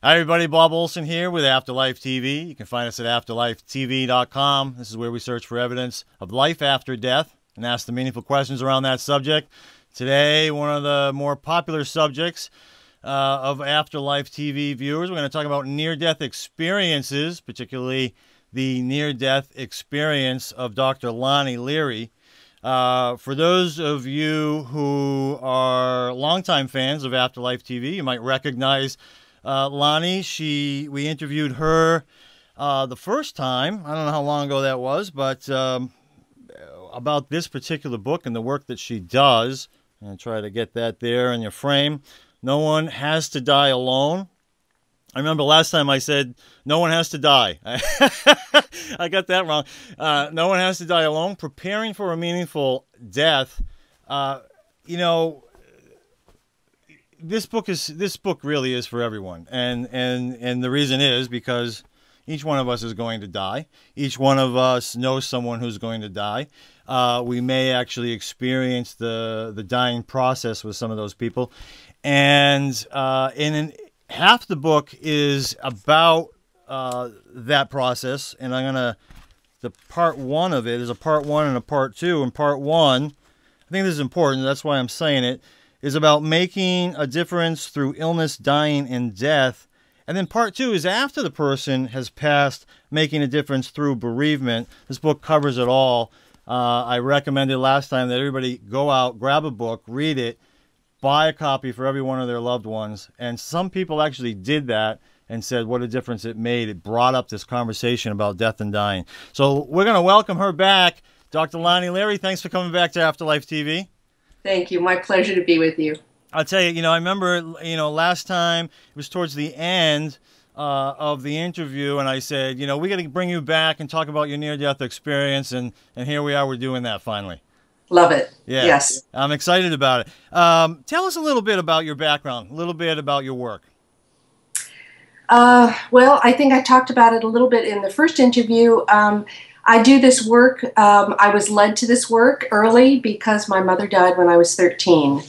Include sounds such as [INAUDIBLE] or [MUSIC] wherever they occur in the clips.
Hi, everybody. Bob Olson here with Afterlife TV. You can find us at afterlifetv.com. This is where we search for evidence of life after death and ask the meaningful questions around that subject. Today, one of the more popular subjects uh, of Afterlife TV viewers, we're going to talk about near death experiences, particularly the near death experience of Dr. Lani Leary. Uh, for those of you who are longtime fans of Afterlife TV, you might recognize uh, Lani. She we interviewed her uh, the first time. I don't know how long ago that was, but um, about this particular book and the work that she does. And try to get that there in your frame. No one has to die alone. I remember last time I said no one has to die. [LAUGHS] I got that wrong. Uh, no one has to die alone. Preparing for a meaningful death. Uh, you know, this book is this book really is for everyone, and and and the reason is because each one of us is going to die. Each one of us knows someone who's going to die. Uh, we may actually experience the the dying process with some of those people, and uh, in an, half the book is about uh, that process. And I'm gonna the part one of it is a part one and a part two. And part one, I think this is important. That's why I'm saying it is about making a difference through illness, dying, and death. And then part two is after the person has passed, making a difference through bereavement. This book covers it all. Uh, I recommended last time that everybody go out, grab a book, read it, buy a copy for every one of their loved ones. And some people actually did that and said what a difference it made. It brought up this conversation about death and dying. So we're going to welcome her back. Dr. Lani Leary, thanks for coming back to Afterlife TV. Thank you. My pleasure to be with you. I'll tell you, you know, I remember, you know, last time it was towards the end uh, of the interview, and I said, you know, we got to bring you back and talk about your near-death experience, and and here we are, we're doing that finally. Love it. Yeah. Yes. I'm excited about it. Um, tell us a little bit about your background, a little bit about your work. Uh, well, I think I talked about it a little bit in the first interview. Um, I do this work. Um, I was led to this work early because my mother died when I was 13.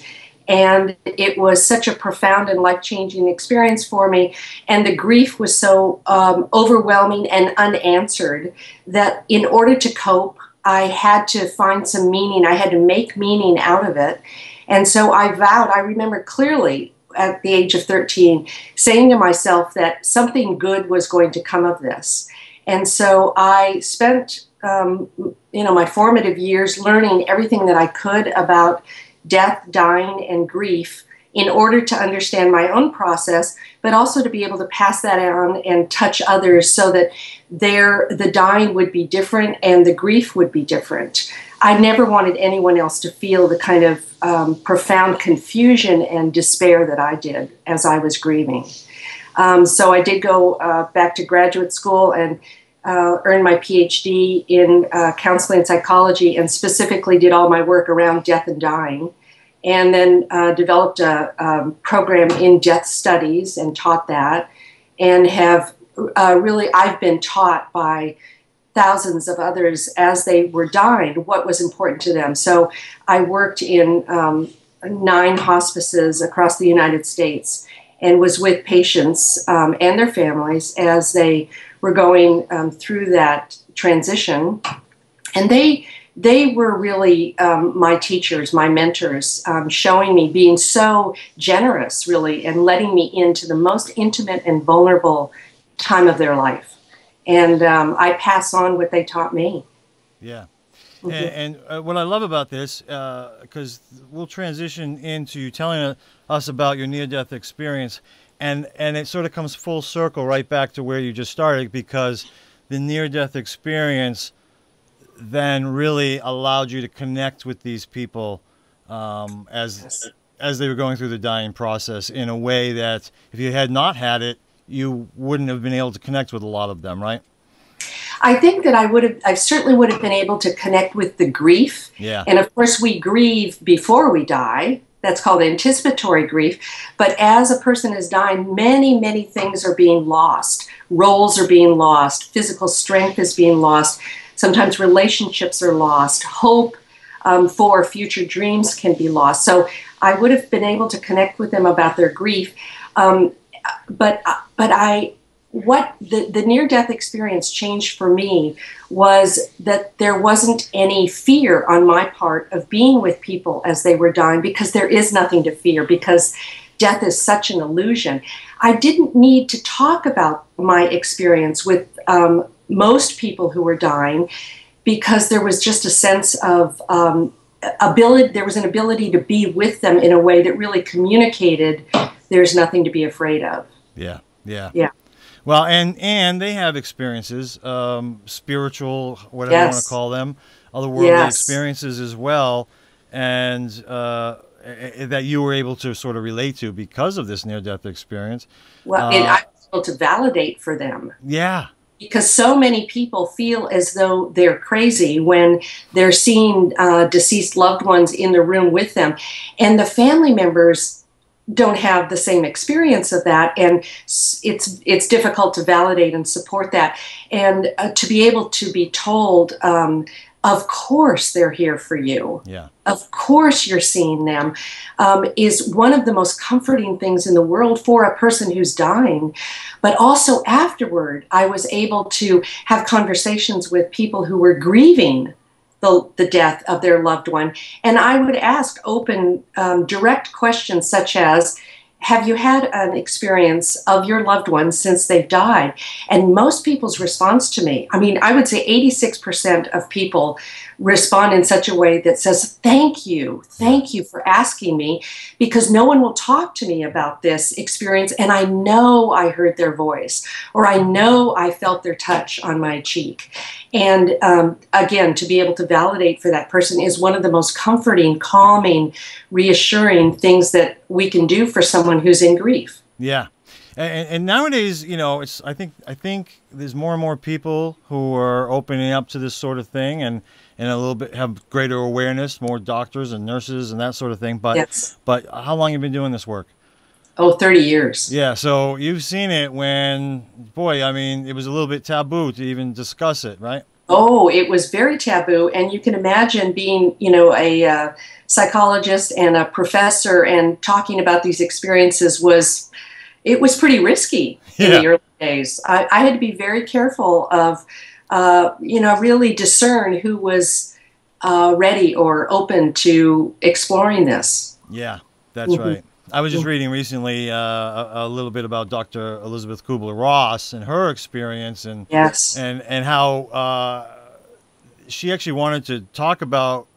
And it was such a profound and life changing experience for me. And the grief was so um, overwhelming and unanswered that in order to cope, I had to find some meaning. I had to make meaning out of it. And so I vowed, I remember clearly at the age of 13, saying to myself that something good was going to come of this. And so I spent, um, you know, my formative years learning everything that I could about death, dying, and grief in order to understand my own process, but also to be able to pass that on and touch others so that their the dying would be different and the grief would be different. I never wanted anyone else to feel the kind of um, profound confusion and despair that I did as I was grieving. Um, so I did go uh, back to graduate school and uh, earned my PhD in uh, counseling and psychology, and specifically did all my work around death and dying. And then uh, developed a um, program in death studies and taught that, and have uh, really I've been taught by thousands of others as they were dying what was important to them. So I worked in um, nine hospices across the United States and was with patients um, and their families as they were going um, through that transition. And they they were really um, my teachers, my mentors, um, showing me being so generous, really, and letting me into the most intimate and vulnerable time of their life. And um, I pass on what they taught me. Yeah. Mm-hmm. And, and uh, what I love about this, because uh, we'll transition into telling us about your near-death experience, and and it sort of comes full circle right back to where you just started, because the near-death experience then really allowed you to connect with these people um, as yes. as they were going through the dying process in a way that if you had not had it, you wouldn't have been able to connect with a lot of them, right? I think that I would have, I certainly would have been able to connect with the grief. Yeah. And of course, we grieve before we die. That's called anticipatory grief. But as a person is dying, many, many things are being lost. Roles are being lost. Physical strength is being lost. Sometimes relationships are lost. Hope um, for future dreams can be lost. So I would have been able to connect with them about their grief. Um, but but I what the, the near death experience changed for me was that there wasn't any fear on my part of being with people as they were dying because there is nothing to fear because death is such an illusion. I didn't need to talk about my experience with um, most people who were dying because there was just a sense of um, ability, there was an ability to be with them in a way that really communicated there's nothing to be afraid of. Yeah, yeah. Yeah. Well, and and they have experiences, um, spiritual, whatever yes. you want to call them, otherworldly yes. experiences as well, and uh, that you were able to sort of relate to because of this near-death experience. Well, uh, and I was able to validate for them. Yeah. Because so many people feel as though they're crazy when they're seeing uh, deceased loved ones in the room with them, and the family members don't have the same experience of that and it's it's difficult to validate and support that. And uh, to be able to be told um, of course they're here for you. Yeah. Of course you're seeing them um, is one of the most comforting things in the world for a person who's dying. But also afterward i was able to have conversations with people who were grieving the, the death of their loved one. And I would ask open, um, direct questions such as, have you had an experience of your loved ones since they've died? And most people's response to me, I mean, I would say 86% of people respond in such a way that says, Thank you, thank you for asking me, because no one will talk to me about this experience. And I know I heard their voice, or I know I felt their touch on my cheek. And um, again, to be able to validate for that person is one of the most comforting, calming, reassuring things that we can do for someone who's in grief. Yeah. And, and, nowadays, you know, it's I think I think there's more and more people who are opening up to this sort of thing, and and a little bit have greater awareness, more doctors and nurses and that sort of thing. But yes. but how long have you been doing this work? Oh, 30 years. Yeah, so you've seen it when, boy, I mean, it was a little bit taboo to even discuss it, right? Oh, it was very taboo. And you can imagine being, you know, a uh, psychologist and a professor and talking about these experiences was, it was pretty risky in the early days. I, I, had to be very careful of, uh, you know, really discern who was uh, ready or open to exploring this. Yeah, that's mm-hmm. right. I was just reading recently uh, a, a, little bit about Dr. Elisabeth Kübler-Ross and her experience, and yes, and and how uh, she actually wanted to talk about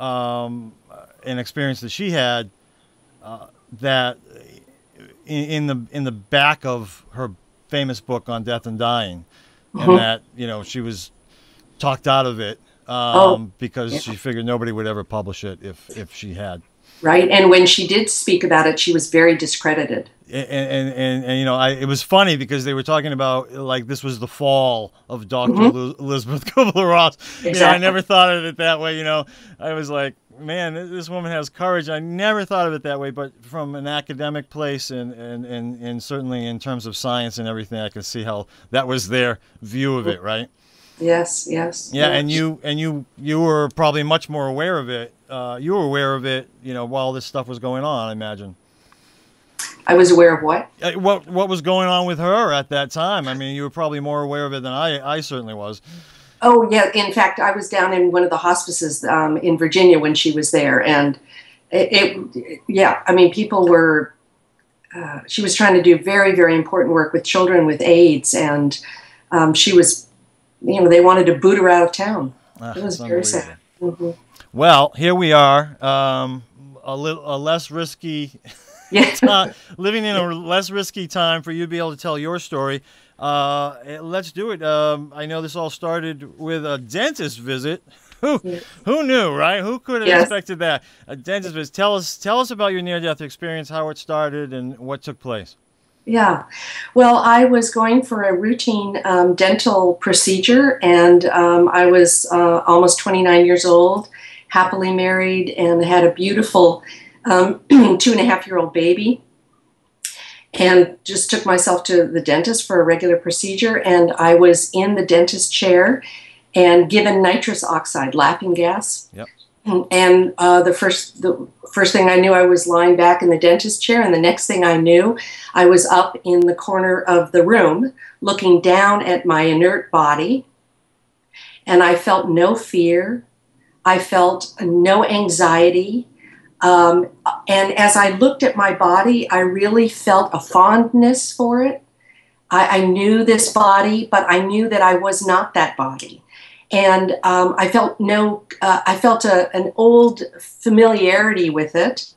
um, an experience that she had uh, that in, in, the in the back of her famous book on death and dying, and that you know she was talked out of it um, oh, because yeah. she figured nobody would ever publish it if if she had right? And when she did speak about it, she was very discredited. And and, and, and you know, I, it was funny because they were talking about like this was the fall of doctor mm-hmm. Elisabeth [LAUGHS] Kübler-Ross. Exactly. You know, I never thought of it that way. You know, I was like, man, this woman has courage. I never thought of it that way, but from an academic place and, and, and, and certainly in terms of science and everything, I can see how that was their view of it, right? Yes, yes. Yeah, yes. and you and you you were probably much more aware of it. Uh, you were aware of it, you know, while this stuff was going on. I imagine. I was aware of what? Uh, what what was going on with her at that time? I mean, you were probably more aware of it than I I certainly was. Oh yeah, in fact, I was down in one of the hospices um, in Virginia when she was there, and it, it yeah, I mean, people were. Uh, she was trying to do very very important work with children with AIDS, and um, she was you know, they wanted to boot her out of town. Ah, it was very sad. Mm-hmm. Well, here we are, um, a little a less risky, [LAUGHS] yeah. living in a less risky time for you to be able to tell your story. Uh, eh, let's do it. Um, I know this all started with a dentist visit. Who, who knew, right? Who could have yes. expected that? A dentist visit. Tell us, tell us about your near-death experience, how it started, and what took place. Yeah. Well, I was going for a routine um, dental procedure, and um, I was uh, almost 29 years old, happily married, and had a beautiful um, [CLEARS THROAT] two and a half year old baby. And just took myself to the dentist for a regular procedure, and I was in the dentist chair and given nitrous oxide, laughing gas. Yep. [CLEARS THROAT] And uh, the first the first thing I knew, I was lying back in the dentist chair, and the next thing I knew, I was up in the corner of the room, looking down at my inert body, and I felt no fear. I felt no anxiety. Um, and as I looked at my body, I really felt a fondness for it. I, I knew this body, but I knew that I was not that body. And um, I felt no, uh, I felt a, an old familiarity with it,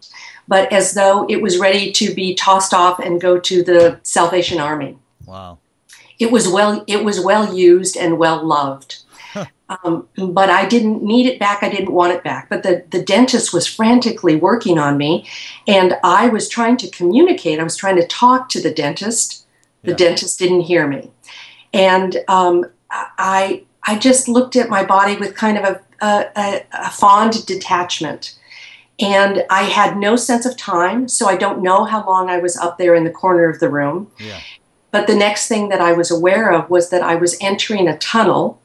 but as though it was ready to be tossed off and go to the Salvation Army. Wow. It was well, it was well used and well loved. Um, but I didn't need it back. I didn't want it back. But the, the dentist was frantically working on me, and I was trying to communicate. I was trying to talk to the dentist. The yeah. dentist didn't hear me. And um, I, I just looked at my body with kind of a, a, a fond detachment. And I had no sense of time, so I don't know how long I was up there in the corner of the room. Yeah. But the next thing that I was aware of was that I was entering a tunnel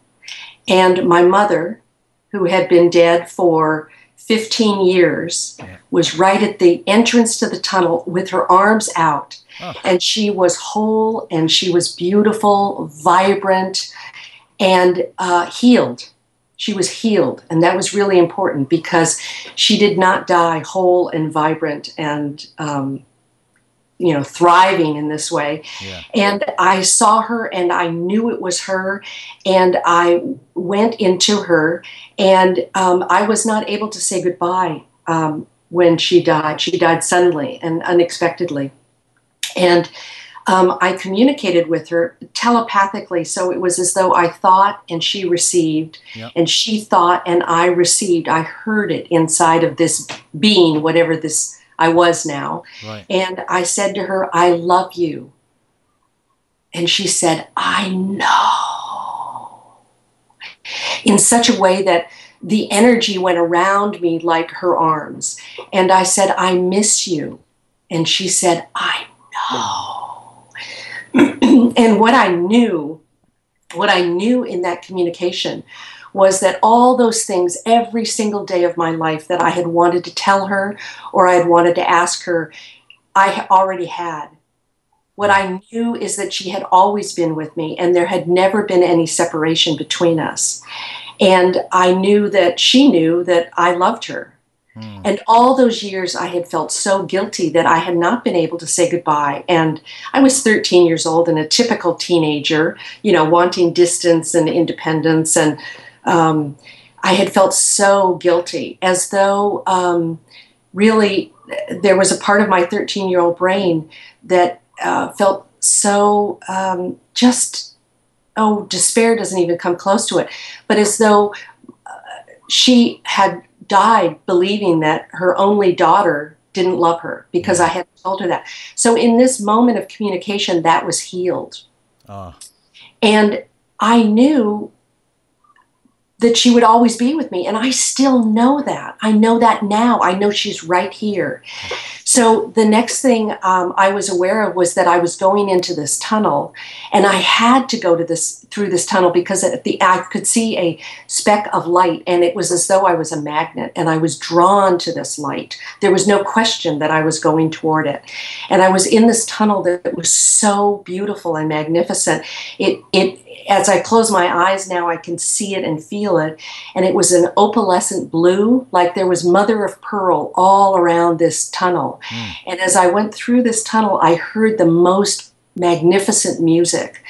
and my mother, who had been dead for 15 years, was right at the entrance to the tunnel with her arms out. Oh. And she was whole and she was beautiful, vibrant, and uh, healed. She was healed. And that was really important because she did not die whole and vibrant and um, you know thriving in this way yeah. and i saw her and i knew it was her and i went into her and um, i was not able to say goodbye um, when she died she died suddenly and unexpectedly and um, i communicated with her telepathically so it was as though i thought and she received yep. and she thought and i received i heard it inside of this being whatever this I was now. Right. And I said to her, I love you. And she said, I know. In such a way that the energy went around me like her arms. And I said, I miss you. And she said, I know. [CLEARS THROAT] and what I knew, what I knew in that communication was that all those things every single day of my life that I had wanted to tell her or I had wanted to ask her, I already had. What I knew is that she had always been with me and there had never been any separation between us. And I knew that she knew that I loved her. Mm. And all those years I had felt so guilty that I had not been able to say goodbye. And I was 13 years old and a typical teenager, you know, wanting distance and independence and um, I had felt so guilty, as though um, really there was a part of my 13 year old brain that uh, felt so um, just, oh, despair doesn't even come close to it, but as though uh, she had died believing that her only daughter didn't love her because I had told her that. So in this moment of communication, that was healed. Uh. And I knew that she would always be with me. And I still know that. I know that now. I know she's right here. So the next thing um, I was aware of was that I was going into this tunnel, and I had to go to this through this tunnel because the I could see a speck of light, and it was as though I was a magnet, and I was drawn to this light. There was no question that I was going toward it, and I was in this tunnel that was so beautiful and magnificent. It it as I close my eyes now, I can see it and feel it. And it was an opalescent blue, like there was mother of pearl all around this tunnel. Mm. And as I went through this tunnel, I heard the most magnificent music.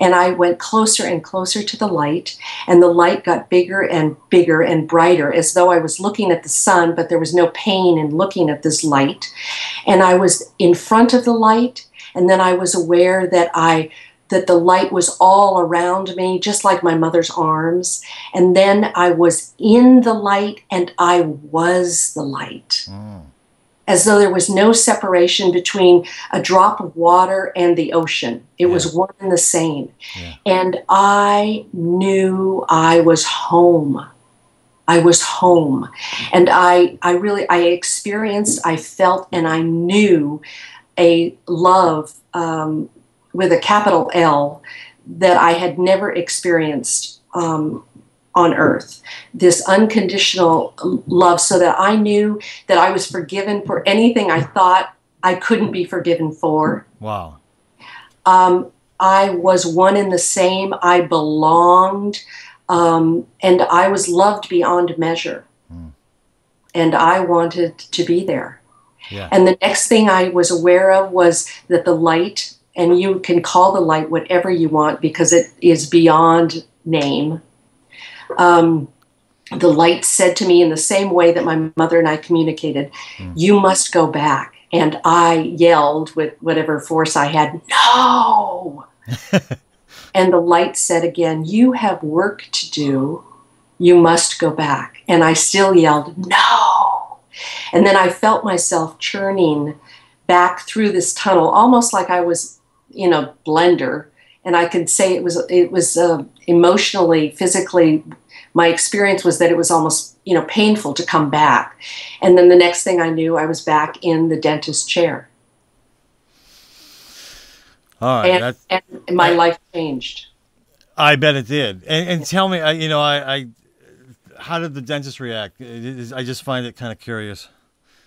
And I went closer and closer to the light, and the light got bigger and bigger and brighter, as though I was looking at the sun, but there was no pain in looking at this light. And I was in front of the light, and then I was aware that I that the light was all around me, just like my mother's arms. And then I was in the light and I was the light. Mm. As though there was no separation between a drop of water and the ocean. It yeah. was one and the same. Yeah. And I knew I was home. I was home. And I, I really, I experienced, I felt, and I knew a love um, with a capital L that I had never experienced um, on earth, this unconditional love, so that I knew that I was forgiven for anything I thought I couldn't be forgiven for. Wow. Um, I was one in the same. I belonged, um, and I was loved beyond measure. Mm. And I wanted to be there. Yeah. And the next thing I was aware of was that the light, and you can call the light whatever you want because it is beyond name. Um, the light said to me in the same way that my mother and I communicated, mm. You must go back. And I yelled with whatever force I had, No! [LAUGHS] and the light said again, You have work to do. You must go back. And I still yelled, No! And then I felt myself churning back through this tunnel, almost like I was in a blender. And I could say it was it was uh, emotionally, physically. My experience was that it was almost you know painful to come back. And then the next thing I knew, I was back in the dentist chair. All right, and, and my life changed. I bet it did. And, and tell me, you know, I, I how did the dentist react? I just find it kind of curious.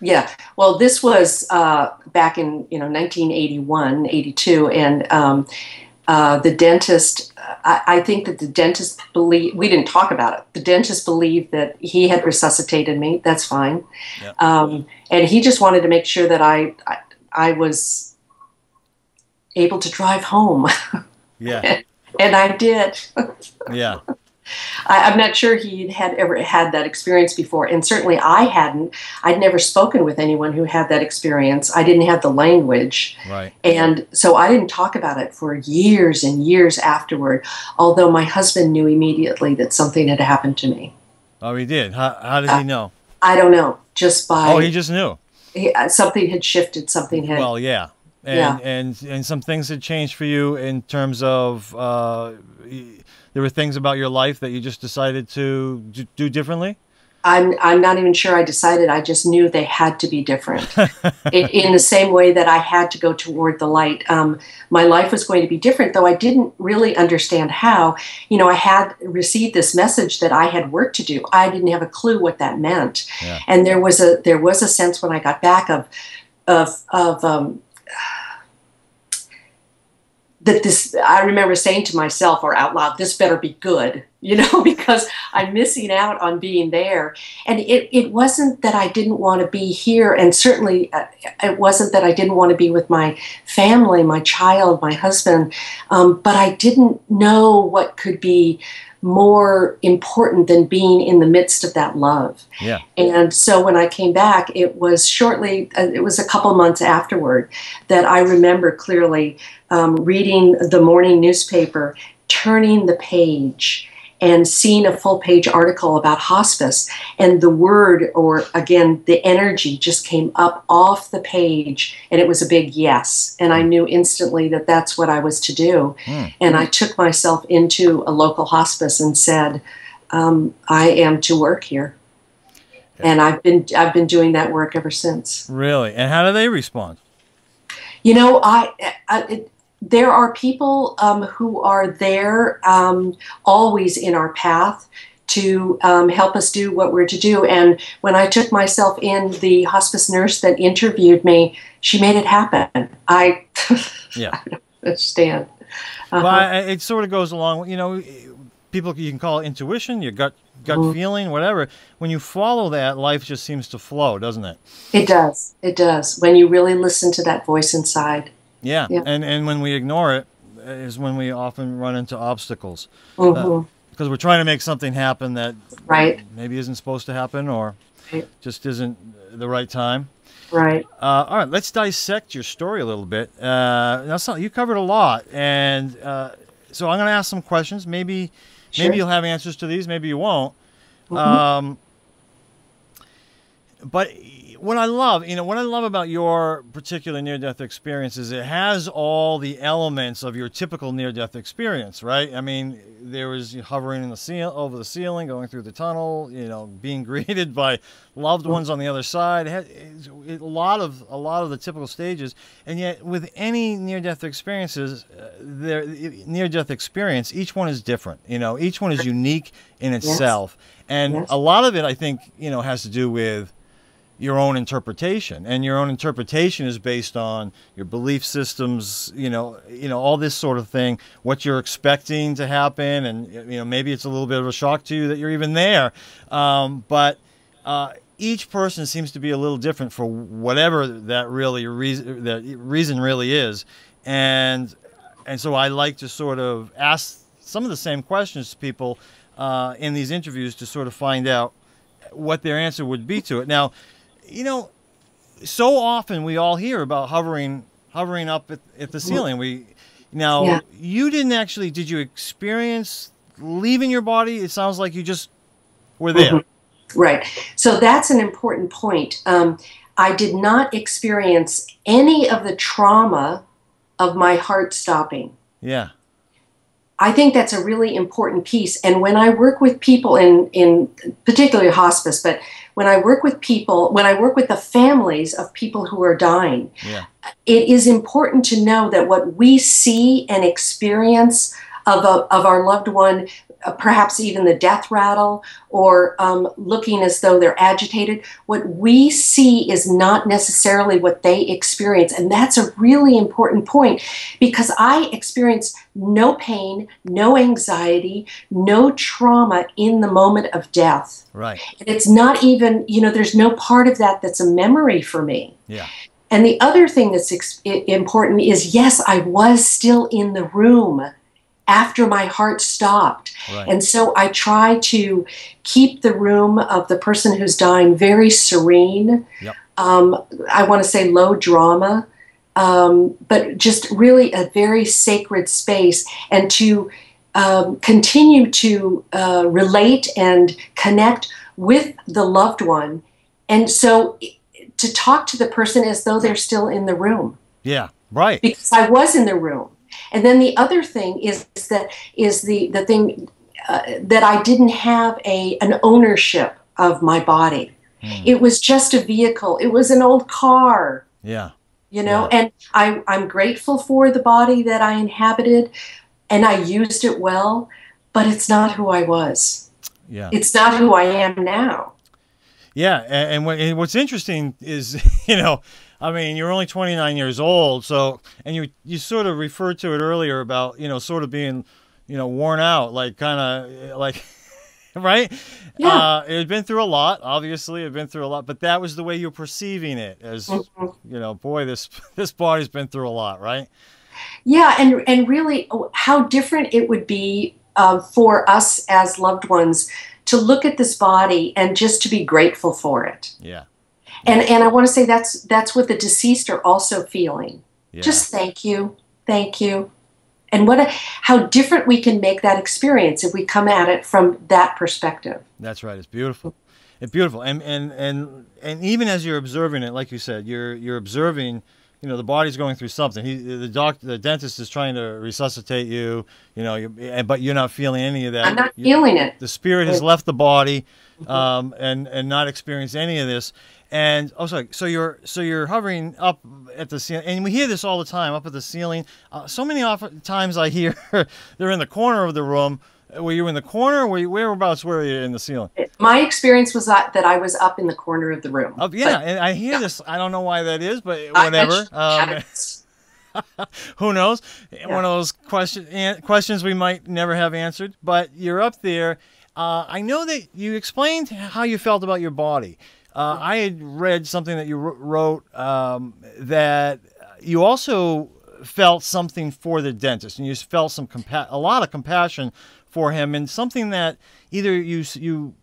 Yeah, well, this was uh, back in you know 1981, 82, and um, uh, the dentist. I, I, think that the dentist believe we didn't talk about it. The dentist believed that he had resuscitated me. That's fine, um, and he just wanted to make sure that I, I, I was able to drive home. Yeah, [LAUGHS] and I did. [LAUGHS] yeah. I, am not sure he had ever had that experience before, and certainly I hadn't. I'd never spoken with anyone who had that experience. I didn't have the language, right? And so I didn't talk about it for years and years afterward. Although my husband knew immediately that something had happened to me. Oh, he did. How, how did he uh, know? I don't know. Just by oh, he just knew. He, uh, something had shifted. Something had. Well, yeah. And, yeah. and and some things had changed for you in terms of uh, there were things about your life that you just decided to do differently? I'm, I'm not even sure I decided. I just knew they had to be different. [LAUGHS] in, in, the same way that I had to go toward the light. Um, my life was going to be different, though I didn't really understand how. You know, I had received this message that I had work to do. I didn't have a clue what that meant. Yeah. And there was a there was a sense when I got back of of of um, that this i remember saying to myself or out loud this better be good [LAUGHS] you know because i'm missing out on being there. And it, it wasn't that i didn't want to be here and certainly uh, it wasn't that i didn't want to be with my family my child my husband um, but i didn't know what could be more important than being in the midst of that love. Yeah. And so when I came back, it was shortly, uh, it was a couple months afterward that I remember clearly um, reading the morning newspaper, turning the page, and seeing a full page article about hospice. And the word or again the energy just came up off the page and it was a big yes. And i knew instantly that that's what i was to do. Mm. and i took myself into a local hospice and said um, i am to work here. And i've been i've been doing that work ever since. Really? And how do they respond? You know i, I it, there are people um, who are there um, always in our path to um, help us do what we're to do. And when I took myself in, the hospice nurse that interviewed me, she made it happen. I, [LAUGHS] yeah. I don't understand. Uh-huh. Well, it sort of goes along. You know, people you can call it intuition, your gut gut mm-hmm. feeling, whatever. When you follow that, life just seems to flow, doesn't it? It does. It does. When you really listen to that voice inside. Yeah. yeah. And and when we ignore it is when we often run into obstacles. Mm-hmm. Uh, because we're trying to make something happen that right. maybe isn't supposed to happen or right. just isn't the right time. Right. Uh, all right, let's dissect your story a little bit. Uh, now, so you covered a lot, and uh, so I'm going to ask some questions. Maybe, sure. maybe you'll have answers to these. Maybe you won't. Mm-hmm. Um, but what I love, you know, what I love about your particular near-death experience is it has all the elements of your typical near-death experience, right? I mean, there was hovering in the seal over the ceiling, going through the tunnel, you know, being [LAUGHS] greeted by loved ones on the other side. It had, a lot of a lot of the typical stages, and yet with any near-death experiences, uh, there near-death experience, each one is different. You know, each one is unique in itself, yes. and yes. a lot of it, I think, you know, has to do with your own interpretation and your own interpretation is based on your belief systems you know you know all this sort of thing what you're expecting to happen and you know maybe it's a little bit of a shock to you that you're even there um, but uh, each person seems to be a little different for whatever that really reason that reason really is and and so I like to sort of ask some of the same questions to people uh, in these interviews to sort of find out what their answer would be to it. Now you know, so often we all hear about hovering hovering up at, at the ceiling. We now yeah. you didn't actually did you experience leaving your body? It sounds like you just were there. Mm-hmm. Right. So that's an important point. Um, I did not experience any of the trauma of my heart stopping. Yeah. I think that's a really important piece. And when I work with people in, in particularly hospice, but when I work with people, when I work with the families of people who are dying, yeah. it is important to know that what we see and experience of, a, of our loved one perhaps even the death rattle or um, looking as though they're agitated. What we see is not necessarily what they experience. And that's a really important point because I experience no pain, no anxiety, no trauma in the moment of death. Right. And it's not even, you know, there's no part of that that's a memory for me. Yeah. And the other thing that's ex- important is yes, I was still in the room after my heart stopped. Right. And so I try to keep the room of the person who's dying very serene. Yep. Um, I want to say low drama, um, but just really a very sacred space and to um, continue to uh, relate and connect with the loved one. And so to talk to the person as though they're still in the room. Yeah, right. Because I was in the room. And then the other thing is that is the the thing uh, that I didn't have a an ownership of my body. Hmm. It was just a vehicle. It was an old car. Yeah. You know, yeah. and I I'm grateful for the body that I inhabited and I used it well, but it's not who I was. Yeah. It's not who I am now. Yeah, and, and what's interesting is, [LAUGHS] you know, I mean, you're only 29 years old, so and you you sort of referred to it earlier about you know sort of being you know worn out, like kind of like [LAUGHS] right. Yeah. Uh, it had been through a lot. Obviously, it had been through a lot, but that was the way you're perceiving it as mm-hmm. you know, boy, this [LAUGHS] this body's been through a lot, right? Yeah, and and really, oh, how different it would be uh, for us as loved ones to look at this body and just to be grateful for it. Yeah. And and I want to say that's that's what the deceased are also feeling. Yeah. Just thank you, thank you, and what a, how different we can make that experience if we come at it from that perspective. That's right. It's beautiful. It's beautiful, and and and and even as you're observing it, like you said, you're you're observing you know the body's going through something. He, the doctor, the dentist is trying to resuscitate you. You know, you, but you're not feeling any of that. I'm not you, feeling it. The spirit has left the body, um, and and not experienced any of this. And oh, sorry. So you're so you're hovering up at the ceiling, and we hear this all the time up at the ceiling. Uh, so many times I hear [LAUGHS] they're in the corner of the room were you in the corner? Were you, whereabouts were you in the ceiling? My experience was that, that I was up in the corner of the room. Oh, yeah, but, and I hear yeah. this. I don't know why that is, but whatever. Um, [LAUGHS] who knows? Yeah. One of those question, questions we might never have answered. But you're up there. Uh, I know that you explained how you felt about your body. Uh, I had read something that you wrote um, that you also felt something for the dentist, and you felt some compa- a lot of compassion for him, and something that either you you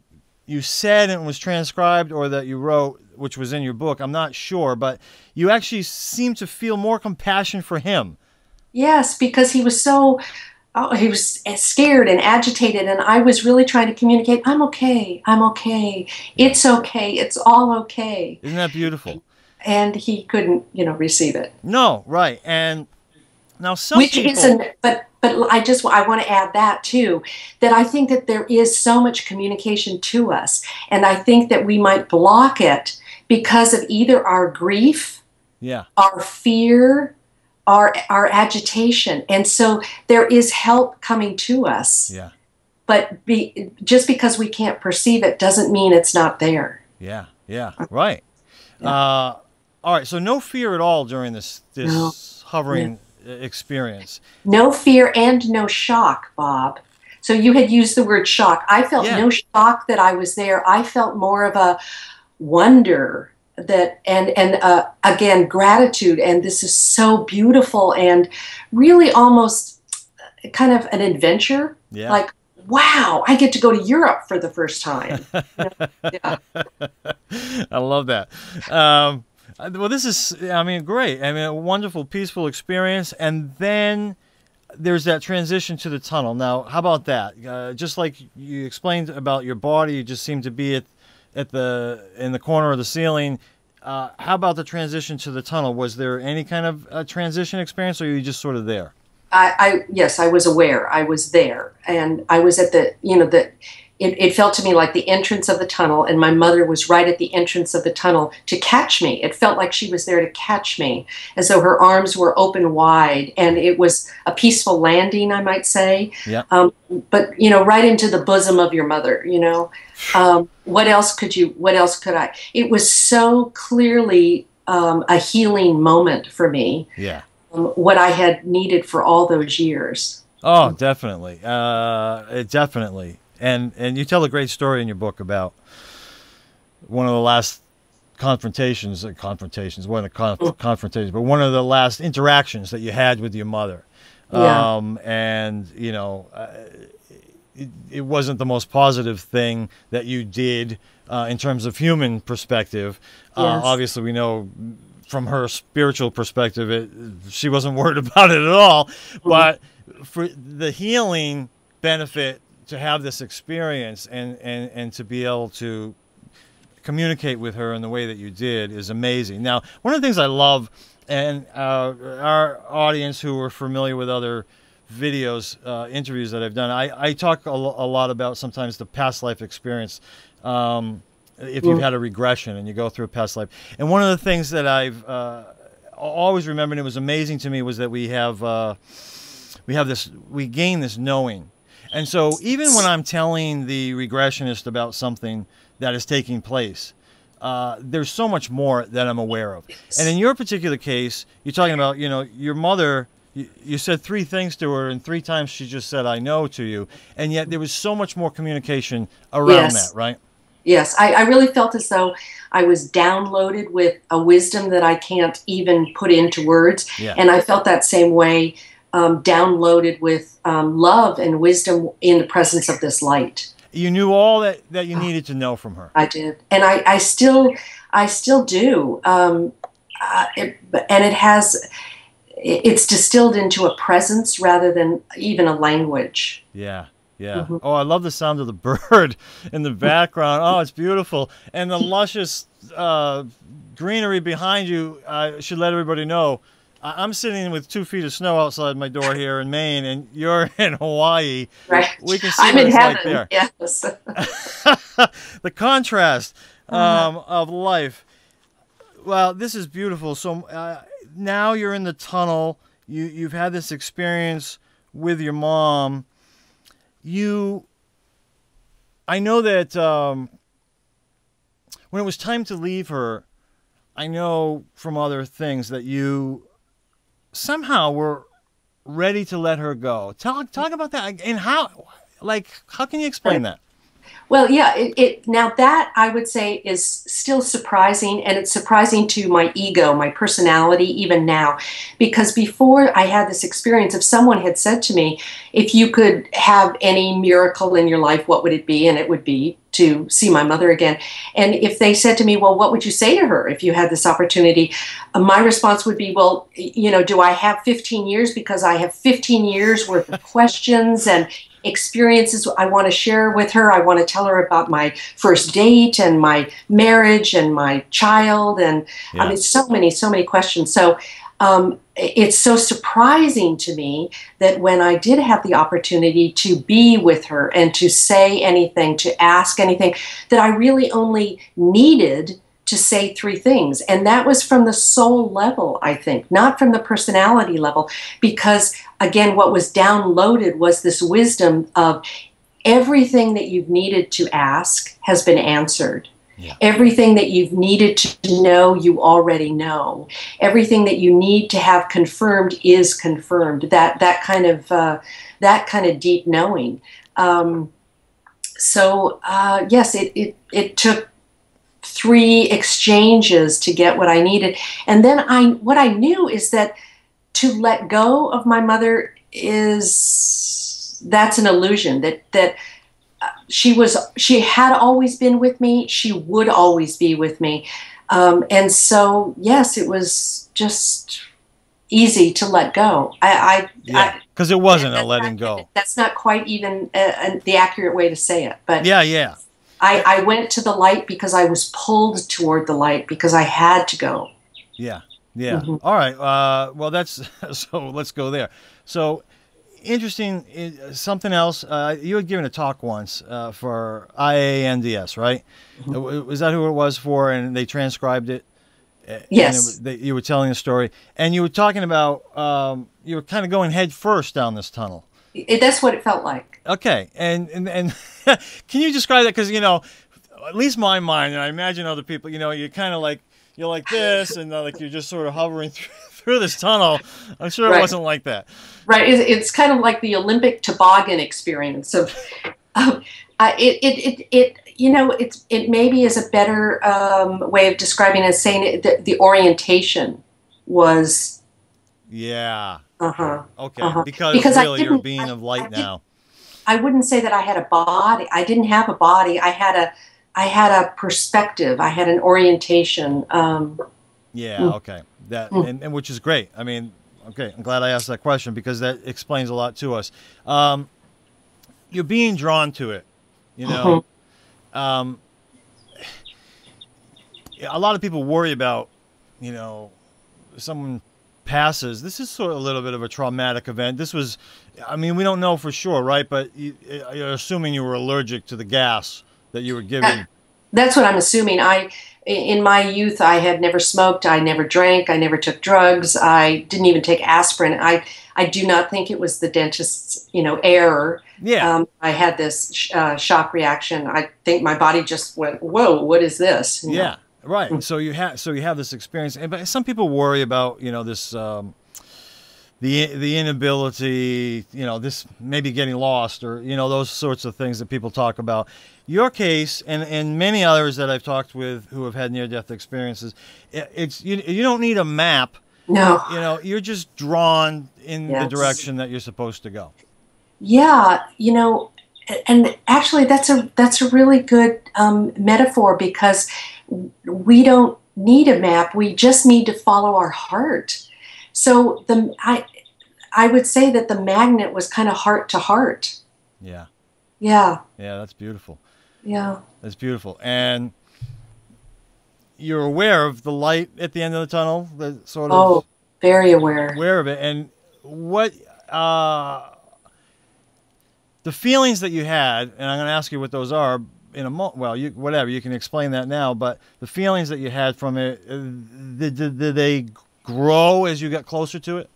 you said and was transcribed, or that you wrote, which was in your book. I'm not sure, but you actually seem to feel more compassion for him. Yes, because he was so oh, he was scared and agitated, and I was really trying to communicate. I'm okay. I'm okay. It's okay. It's all okay. Isn't that beautiful? And he couldn't, you know, receive it. No, right. And now some Which people, isn't, but but I just I want to add that too, that I think that there is so much communication to us, and I think that we might block it because of either our grief, yeah, our fear, our our agitation, and so there is help coming to us. yeah, But be, just because we can't perceive it doesn't mean it's not there. yeah, yeah. Right. Uh, all right. So no fear at all during this this No. hovering experience. No fear and no shock, Bob. So you had used the word shock. I felt Yeah. no shock that I was there. I felt more of a wonder that and and uh, again gratitude and this is so beautiful and really almost kind of an adventure Yeah. like wow i get to go to europe for the first time [LAUGHS] yeah. I love that. Um, well, this is, I mean, great. I mean, a wonderful, peaceful experience. And then there's that transition to the tunnel. Now, how about that? Uh, just like you explained about your body, you just seemed to be at, at the in the corner of the ceiling. Uh, how about the transition to the tunnel? Was there any kind of uh transition experience, or were you just sort of there? I, I yes, I was aware. I was there, and I was at the you know the. It, it felt to me like the entrance of the tunnel, and my mother was right at the entrance of the tunnel to catch me. It felt like she was there to catch me, as though her arms were open wide, and it was a peaceful landing, I might say. Yeah. Um, but you know, right into the bosom of your mother. You know, um, what else could you? What else could I? It was so clearly um, a healing moment for me Yeah. um, what I had needed for all those years. Oh, definitely. Uh, definitely. And and you tell a great story in your book about one of the last confrontations, uh, confrontations, one of the conf- confrontations, but one of the last interactions that you had with your mother. Yeah. Um, and you know, uh, it, it wasn't the most positive thing that you did uh, in terms of human perspective. Uh, Yes. obviously, we know from her spiritual perspective, it, she wasn't [LAUGHS] worried about it at all. But for the healing benefit to have this experience and, and, and to be able to communicate with her in the way that you did is amazing. Now, one of the things I love, and uh, our audience who are familiar with other videos, uh, interviews that I've done, I, I talk a, a lot about sometimes the past life experience. Um, if you've had a regression and you go through a past life, and one of the things that I've uh, always remembered, and it was amazing to me, was that we have uh, we have this we gain this knowing and so even when i'm telling the regressionist about something that is taking place uh, there's so much more that i'm aware of and in your particular case you're talking about you know your mother you, you said three things to her and three times she just said i know to you and yet there was so much more communication around Yes. that right Yes, I, I really felt as though I was downloaded with a wisdom that I can't even put into words. Yeah. And I felt that same way, um, downloaded with um, love and wisdom in the presence of this light. you knew all that, that you needed to know from her I did, and I, I still, I still do. Um, uh, it, and it has, it- it's distilled into a presence rather than even a language. Yeah, yeah. Mhm. Oh, I love the sound of the [LAUGHS] bird in the background. Oh, it's beautiful, and the luscious uh, greenery behind you. I should let everybody know. I'm sitting with two feet of snow outside my door here in Maine, and you're [LAUGHS] in Hawaii. Right. We can see I'm what in it's like heaven. there. Yes. [LAUGHS] the contrast Uh-huh. um, of life. Well, this is beautiful. So uh, now you're in the tunnel. You you've had this experience with your mom. You, I know that um, when it was time to leave her, I know from other things that you somehow were ready to let her go. Talk talk about that and how, like, how can you explain that? Well, yeah, it, it, now that I would say is still surprising, and it's surprising to my ego, my personality, even now, because before I had this experience, if someone had said to me, "If you could have any miracle in your life, what would it be?" and it would be to see my mother again, and if they said to me, "Well, what would you say to her if you had this opportunity?" Uh, my response would be, "Well, you know, do I have 15 years because I have 15 years worth of [LAUGHS] questions and." Experiences I want to share with her. I want to tell her about my first date and my marriage and my child. And yeah. I mean, so many, so many questions. So um, it's so surprising to me that when I did have the opportunity to be with her and to say anything, to ask anything, that I really only needed to say three things. And that was from the soul level, I think, not from the personality level, because again, what was downloaded was this wisdom of everything that you've needed to ask has been answered. Yeah. Everything that you've needed to know, you already know. Everything that you need to have confirmed is confirmed. That that kind of uh, that kind of deep knowing. Um, so uh, yes, it, it it took three exchanges to get what I needed. And then I what I knew is that to let go of my mother is that's an illusion that that uh, she was she had always been with me. She would always be with me. Um, and so yes it was just easy to let go. I, I yeah because it wasn't a letting not, go. that's not quite even a, uh, a, the accurate way to say it but yeah yeah I, I went to the light because I was pulled toward the light because I had to go. Yeah, yeah. Mm-hmm. All right. Uh, well, that's [LAUGHS] so. Let's go there. So interesting. Something else. Uh, you had given a talk once uh, for IANDS, right? Mm-hmm. Was that who it was for? And they transcribed it. Yes. It, they, you were telling the story, and you were talking about um, you were kind of going head first down this tunnel. It, that's what it felt like. Okay, and and, and [LAUGHS] can you describe that? Because you know, at least my mind, and I imagine other people, you know, you're kind of like you're like this, and uh, like you're just sort of hovering [LAUGHS] through, through this tunnel. I'm sure right. it wasn't like that. Right. It's kind of like the Olympic toboggan experience of. Um, uh, it, it, it, it, you know, it, it maybe is a better um, way of describing it, saying it, the, the orientation was. Yeah. Uh huh. Okay. Uh-huh. Because, because really, you're being of light I, now. I wouldn't say that I had a body. I didn't have a body. I had a, I had a perspective. I had an orientation. Um, yeah. Mm. Okay. That mm. and, and, which is great. I mean, okay. I'm glad I asked that question because that explains a lot to us. Um, you're being drawn to it. You know. Mm-hmm. Um, a lot of people worry about, you know, someone passes. This is sort of a little bit of a traumatic event. This was, I mean, we don't know for sure, right? But you, are assuming you were allergic to the gas that you were given. That's what I'm assuming. I, in my youth, I had never smoked. I never drank. I never took drugs. I didn't even take aspirin. I, I do not think it was the dentist's, you know, error. Yeah. Um, I had this uh, shock reaction. I think my body just went, "Whoa, what is this?" You yeah. Know? Right. Mm. So you have so you have this experience, but some people worry about you know this um, the the inability, you know, this maybe getting lost or you know those sorts of things that people talk about. Your case and and many others that I've talked with who have had near death experiences, it's you you don't need a map. No. You know, you're just drawn in yes. the direction that you're supposed to go. Yeah, you know, and actually that's a that's a really good um, metaphor because we don't need a map. We just need to follow our heart. So the I I would say that the magnet was kind of heart to heart. Yeah. Yeah. Yeah, that's beautiful. Yeah. That's beautiful. And you're aware of the light at the end of the tunnel, the sort of Oh, very aware. Aware of it. And what uh the feelings that you had, and I'm going to ask you what those are, in a mo- well, you, whatever you can explain that now. But the feelings that you had from it, uh, did, did, did they grow as you got closer to it?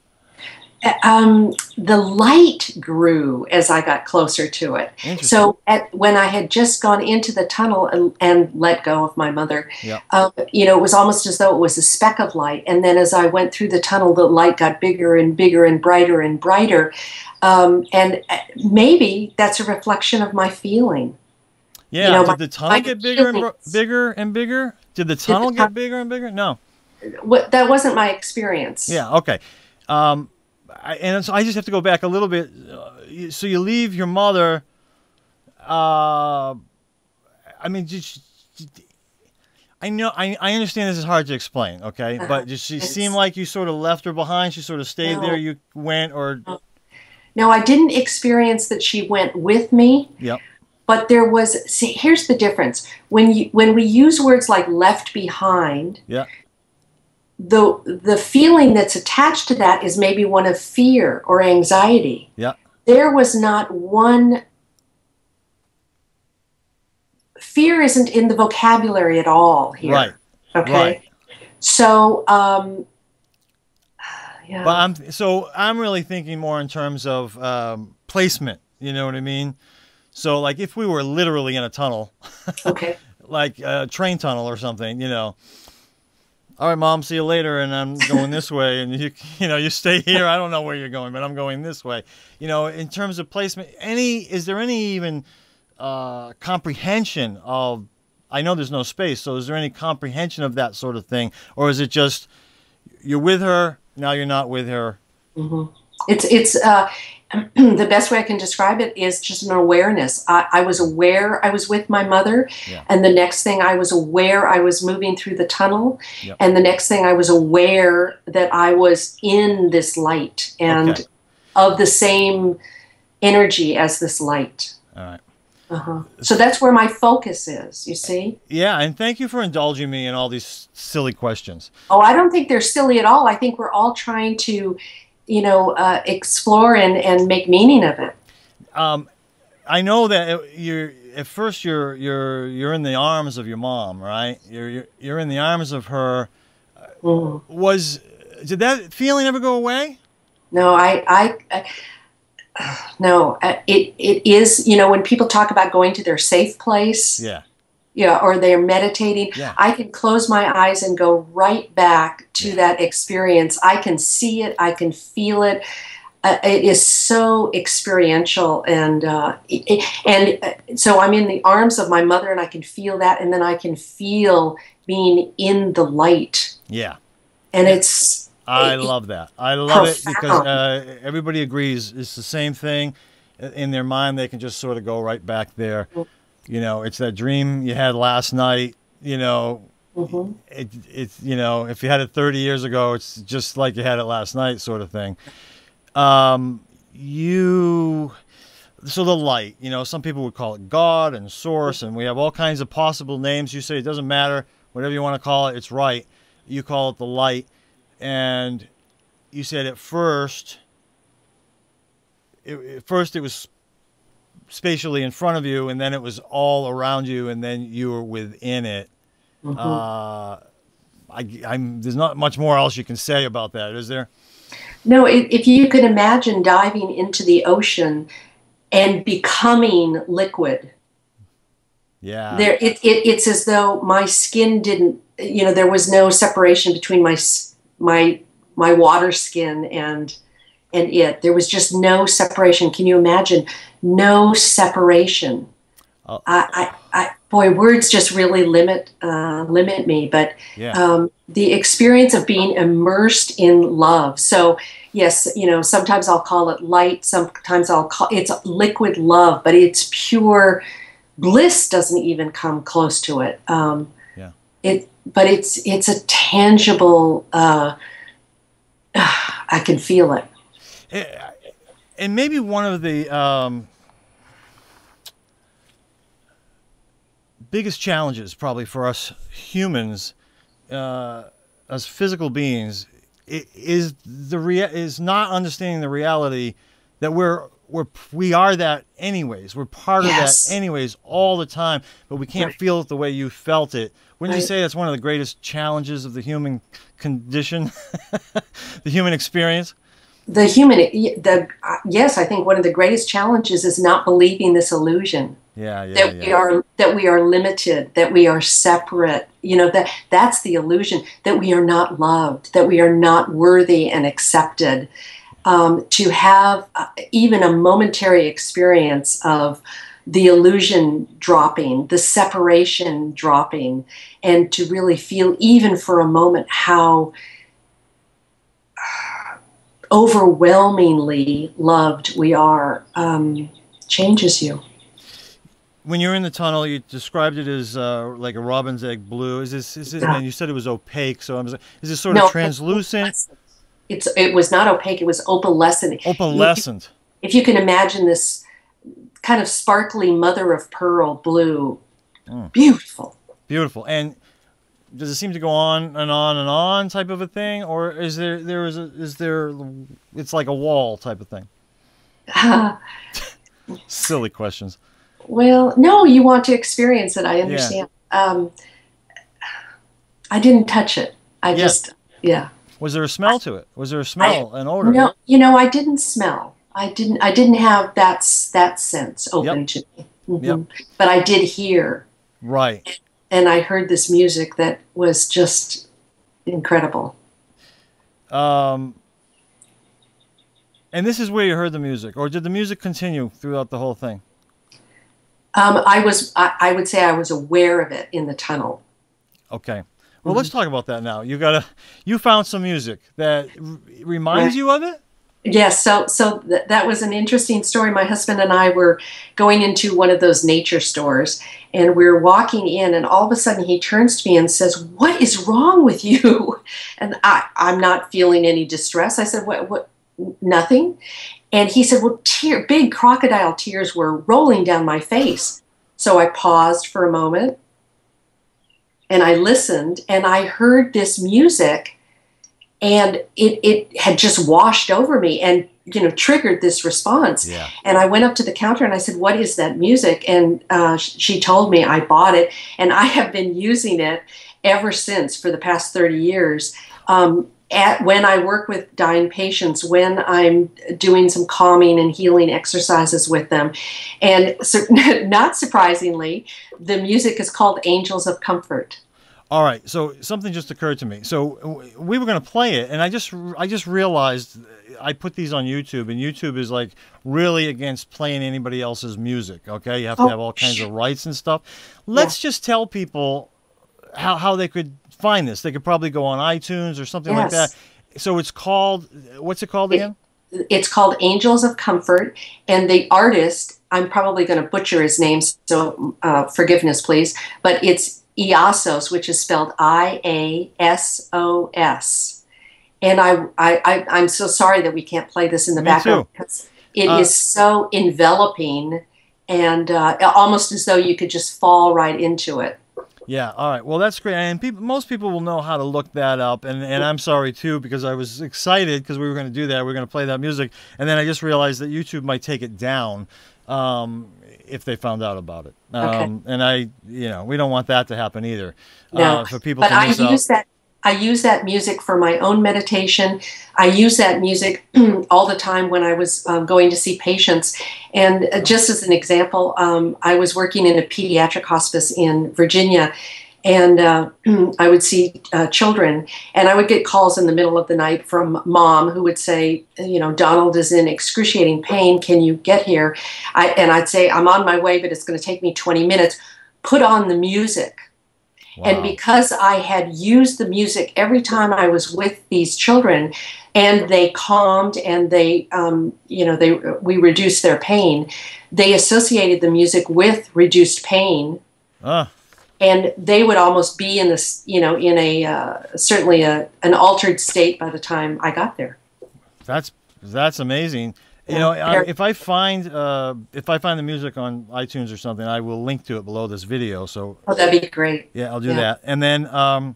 Uh, um, the light grew as I got closer to it. So at, when I had just gone into the tunnel and, and let go of my mother, yeah. um, you know, it was almost as though it was a speck of light. And then as I went through the tunnel, the light got bigger and bigger and brighter and brighter. Um, and maybe that's a reflection of my feeling. Yeah. You know, Did the tunnel get bigger and bro- bigger and bigger? Did the tunnel get tunnel- bigger and bigger? No. What, that wasn't my experience. Yeah. Okay. Um, I, and so I just have to go back a little bit. Uh, so you leave your mother. Uh, I mean, just. I know. I, I understand this is hard to explain. Okay, Uh-huh. but does she It's- seem like you sort of left her behind? She sort of stayed No. there. You went, or no, I didn't experience that she went with me, yep. But there was. See, here's the difference. When you when we use words like left behind, Yeah. the the feeling that's attached to that is maybe one of fear or anxiety. Yeah. There was not one. Fear isn't in the vocabulary at all here. Right. Okay. Right. So, um, [SIGHS] yeah. But I'm so I'm really thinking more in terms of um, placement. You know what I mean? So like if we were literally in a tunnel, [LAUGHS] okay. like a train tunnel or something, you know. All right, mom, see you later, and I'm going this way, and you [LAUGHS] you know you stay here. I don't know where you're going, but I'm going this way. You know, in terms of placement, any is there any even uh, comprehension of? I know there's no space, so is there any comprehension of that sort of thing, or is it just you're with her now, you're not with her? It's it's uh, [CLEARS THROAT] the best way I can describe it is just an awareness. I, I was aware I was with my mother, Yeah. and the next thing I was aware I was moving through the tunnel, Yep. and the next thing I was aware that I was in this light and Okay. of the same energy as this light. All right. Uh-huh. So that's where my focus is. You see? Yeah, and thank you for indulging me in all these silly questions. Oh, I don't think they're silly at all. I think we're all trying to, you know, uh, explore and, and make meaning of it. Um, I know that you're at first you're you're you're in the arms of your mom, right? You're you're, you're in the arms of her. Mm. Was did that feeling ever go away? No, I, I, I [SIGHS] no, uh, it, it is, you know, when people talk about going to their safe place, Yeah, yeah, or they're meditating, Yeah. I can close my eyes and go right back to Yeah. that experience. I can see it, I can feel it. Uh, it is so experiential, and uh, it, and uh, so I'm in the arms of my mother, and I can feel that, and then I can feel being in the light, yeah. and it's I It- love that. I love it because uh, everybody agrees it's the same thing. In their mind, they can just sort of go right back there. You know, it's that dream you had last night. You know, mhm. it, it's you know if you had it 30 years ago it's just like you had it last night sort of thing um you so the light you know some people would call it god and source and we have all kinds of possible names you say it doesn't matter whatever you want to call it it's right you call it the light and you said at first it, at first it was spatially in front of you and then it was all around you and then you were within it Mhm. uh, I, I'm, there's not much more else you can say about that, is there? No, if, if you could imagine diving into the ocean and becoming liquid, Yeah. there it, it, it's as though my skin didn't, you know, there was no separation between my my my water skin and and it. There was just no separation. Can you imagine? No separation. Oh. I, I, I, boy, words just really limit uh, limit me. But yeah. um, the experience of being immersed in love. So, yes, you know, sometimes I'll call it light, sometimes I'll call it's liquid love, but it's pure bliss. Doesn't even come close to it. Um, Yeah. It, but it's it's a tangible. Uh, [SIGHS] I can feel it. Eh, and maybe one of the um, biggest challenges, probably for us humans, uh, as physical beings, is the rea- is not understanding the reality that we're we're we are that anyways. We're part Yes. of that anyways all the time, but we can't Right. feel it the way you felt it. Wouldn't you say that's one of the greatest challenges of the human condition, [LAUGHS] the human experience? The human, the uh, yes, I think one of the greatest challenges is not believing this illusion. Yeah, yeah, that yeah. we are that we are limited that we are separate you know that that's the illusion that we are not loved that we are not worthy and accepted um, to have uh, even a momentary experience of the illusion dropping, the separation dropping, and to really feel, even for a moment, how overwhelmingly loved we are um, changes you. When you're in the tunnel, you described it as uh, like a robin's egg blue. Is this? Is it? Yeah. And you said it was opaque. So I'm. Is this sort No, of translucent, It's it was not opaque. It was opalescent. opalescent? If you can imagine this kind of sparkly mother of pearl blue, Mm. beautiful. Beautiful. And does it seem to go on and on and on type of a thing, or is there there is a, is there it's like a wall type of thing? [LAUGHS] Silly questions. Well, no, you want to experience it. I understand. Um, I didn't touch it. I Yeah. just, yeah. Was there a smell to it? Was there a smell, an odor? No, you know, I didn't smell. I didn't. I didn't have that s- that sense open Yep. to me. Mhm. Yep. But I did hear, Right. And I heard this music that was just incredible. Um, and this is where you heard the music, or did the music continue throughout the whole thing? Um, I was. I, I would say I was aware of it in the tunnel. Okay. Well, let's talk about that now. You gotta, you found some music that r- reminds you of it. Yes, so so th- that was an interesting story. My husband and I were going into one of those nature stores, and we are walking in, and all of a sudden he turns to me and says, "What is wrong with you?" [LAUGHS] And I, I'm not feeling any distress. I said, "What? What? Nothing." And he said, "Well, tear, big crocodile tears were rolling down my face." So I paused for a moment, and I listened, and I heard this music and it, it had just washed over me and you know triggered this response. Yeah. and i went up to the counter and i said what is that music? And uh, sh- she told me i bought it and i have been using it ever since for the past 30 years. Um, at, when i work with dying patients when i'm doing some calming and healing exercises with them and so, [LAUGHS] not surprisingly the music is called angels of comfort All right. So something just occurred to me. So we were going to play it, and I just I just realized I put these on YouTube, and YouTube is like really against playing anybody else's music. Okay, you have to Oh, have all kinds of rights and stuff. Let's just tell people how how they could find this. They could probably go on iTunes or something like that. So it's called what's it called It- again? it's called Angels of Comfort, and the artist, I'm probably going to butcher his name, so uh, forgiveness, please, but it's Iasos, which is spelled I A S O S. And I, I, I, I'm so sorry that we can't play this in the Me background too. because it is Uh, so enveloping and uh, almost as though you could just fall right into it. Yeah. All right. Well, that's great, and people, most people will know how to look that up. And and I'm sorry too because I was excited because we were going to do that. We were going to play that music, and then I just realized that YouTube might take it down um, if they found out about it. Um, And I, you know, we don't want that to happen either. No, uh, for people but I use out. that I use that music for my own meditation. I use that music [CLEARS THROAT] all the time when I was um, going to see patients. And uh, just as an example, um, I was working in a pediatric hospice in Virginia, and uh, [CLEARS THROAT] I would see uh, children, and I would get calls in the middle of the night from mom who would say, you know, Donald is in excruciating pain. Can you get here? I, and I'd say, I'm on my way, but it's going to take me 20 minutes. Put on the music. And because I had used the music every time I was with these children, and they calmed and they, um, you know, they we reduced their pain. They associated the music with reduced pain, Ah, and they would almost be in this, you know, in a uh, certainly a an altered state by the time I got there. that's that's amazing. You know, I, if I find uh, if I find the music on iTunes or something, I will link to it below this video. So Oh, that'd be great. Yeah, I'll do Yeah. that. And then, um,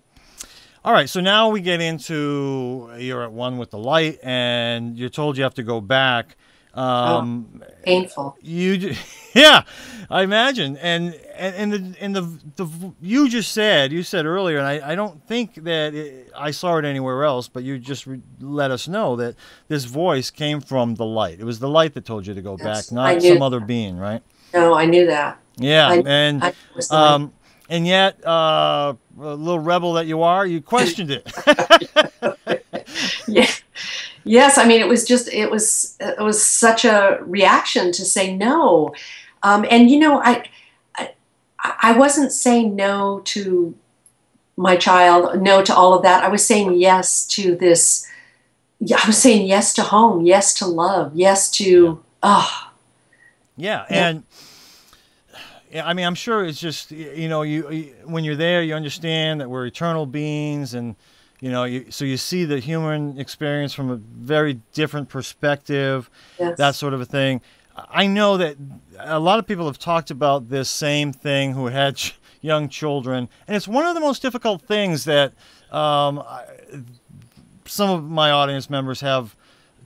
all right. So now we get into you're at one with the light, and you're told you have to go back. Um, Painful. You, [LAUGHS] yeah, I imagine. And and and the and the the you just said you said earlier, and I, I don't think that it, I saw it anywhere else, but you just let us know that this voice came from the light. It was the light that told you to go Yes, back, not some other being, right? No, I knew that. Yeah, I- and. I was the light. Um, and yet, uh, a little rebel that you are, you questioned it. [LAUGHS] yeah. Yes, I mean it was just it was it was such a reaction to say no. Um, and you know, I, I I wasn't saying no to my child, no to all of that. I was saying yes to this. I was saying yes to home, yes to love, yes to ah. Oh, yeah, and yeah, I mean, I'm sure it's just you know, you, you when you're there, you understand that we're eternal beings, and you know, you, so you see the human experience from a very different perspective, yes. that sort of a thing. I know that a lot of people have talked about this same thing who had ch- young children, and it's one of the most difficult things that um, I, some of my audience members have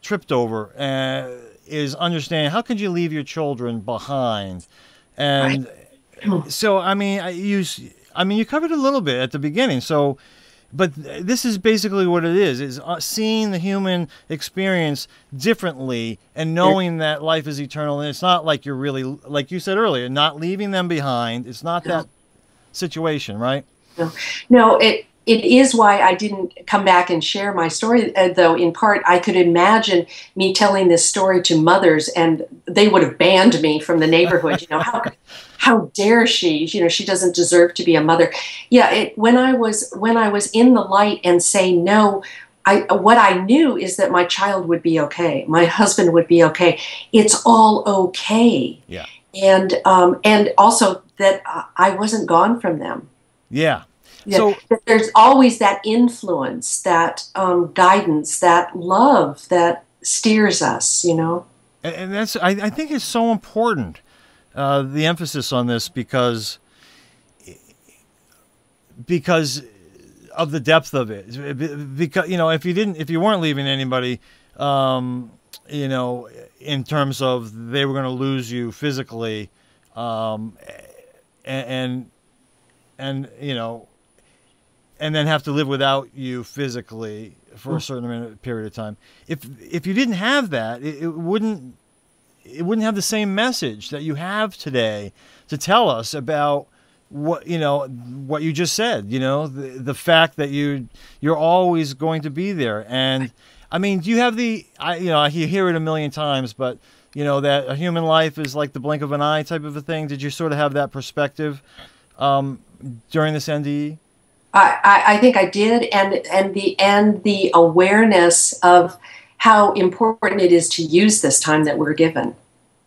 tripped over. Uh, is understanding how could you leave your children behind, and right. so I mean, I use. I mean, you covered a little bit at the beginning, so but this is basically what it is. Is uh, seeing the human experience differently and knowing that life is eternal and it's not like you're really like you said earlier not leaving them behind. It's not that situation right? No, no it it is why I didn't come back and share my story, uh, though, in part, I could imagine me telling this story to mothers and they would have banned me from the neighborhood. You know, how, how dare she? You know, she doesn't deserve to be a mother. Yeah, it, when I was when I was in the light and saying no, I, what I knew is that my child would be okay, my husband would be okay. It's all okay. Yeah. And um, and also that I wasn't gone from them. Yeah, yeah, so there's always that influence, that um, guidance, that love that steers us. You know, and that's I, I think it's so important uh, the emphasis on this because because of the depth of it. Because you know, if you didn't, if you weren't leaving anybody, um, you know, in terms of they were going to lose you physically, um, and, and and you know and then have to live without you physically for a certain period of time. If if you didn't have that, it, it, wouldn't it wouldn't have the same message that you have today to tell us about what you know what you just said. You know the the fact that you you're always going to be there. And I mean, do you have the I you know I hear it a million times, but you know that a human life is like the blink of an eye type of a thing. Did you sort of have that perspective um, during this NDE? I, I think I did, and and the and the awareness of how important it is to use this time that we're given.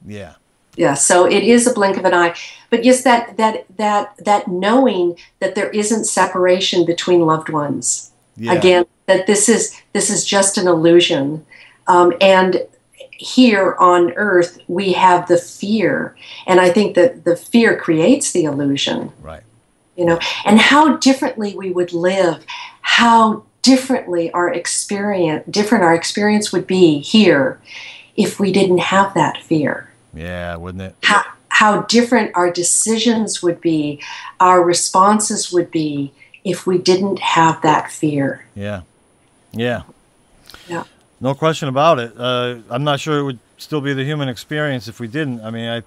Yeah. Yeah. So it is a blink of an eye, but yes, that that that that knowing that there isn't separation between loved ones. Yeah. Again, that this is this is just an illusion, um, and here on earth we have the fear and i think that the fear creates the illusion right you know, and how differently we would live, how differently our experience, different our experience would be here if we didn't have that fear. Yeah, wouldn't it? How, how different our decisions would be, our responses would be if we didn't have that fear. Yeah. Yeah. Yeah. No question about it. Uh, I'm not sure it would still be the human experience if we didn't. I mean, I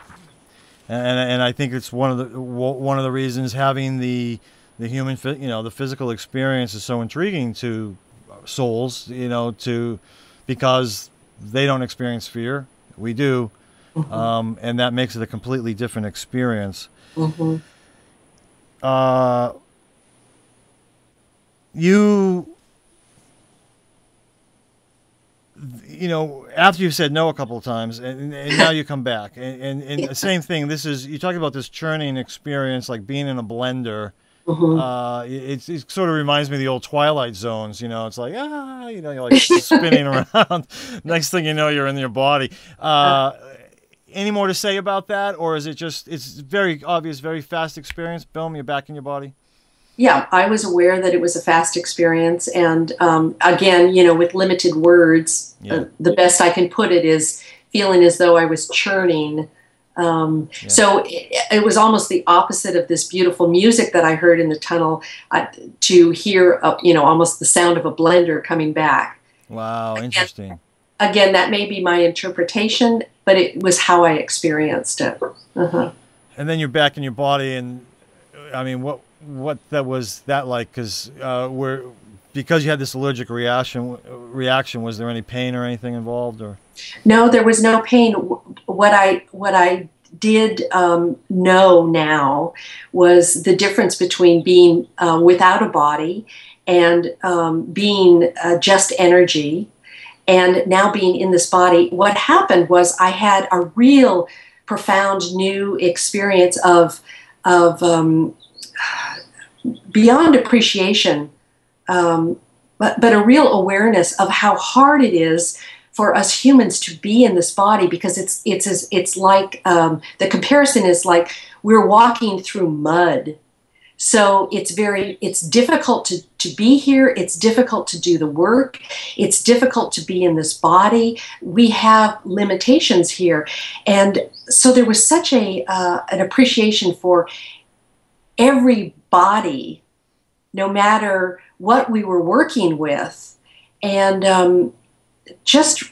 and and I think it's one of the one of the reasons having the the human you know the physical experience is so intriguing to souls you know to because they don't experience fear we do mm-hmm. um, and that makes it a completely different experience mm-hmm. uh, you you know, after you've said no a couple of times, and, and now you come back, and, and, and, the same thing. This is you talk about this churning experience, like being in a blender. Mm-hmm. Uh, it, it sort of reminds me of the old Twilight Zones. You know, it's like ah, you know, you're like [LAUGHS] spinning around. [LAUGHS] Next thing you know, you're in your body. Uh, any more to say about that, or is it just it's very obvious, very fast experience? Boom, you're back in your body yeah, I was aware that it was a fast experience, and um, again, you know, with limited words, yeah. uh, the best I can put it is feeling as though I was churning. Um, yeah. So it, it, was almost the opposite of this beautiful music that I heard in the tunnel. Uh, to hear, uh, you know, almost the sound of a blender coming back. Wow, interesting. Again, again, that may be my interpretation, but it was how I experienced it. Uh-huh. And then you're back in your body, and I mean, what what that was that like? Because uh, we're because you had this allergic reaction. Reaction was there any pain or anything involved, or? No, there was no pain. What I what I did um, know now was the difference between being uh, without a body and um, being uh, just energy and now being in this body. What happened was I had a real profound new experience of, of um, beyond appreciation, um, but, but a real awareness of how hard it is for us humans to be in this body because it's it's it's, it's like um, the comparison is like we're walking through mud. So it's very it's difficult to, to be here. It's difficult to do the work. It's difficult to be in this body. We have limitations here. And so there was such a uh, an appreciation for every body no matter what we were working with and um, just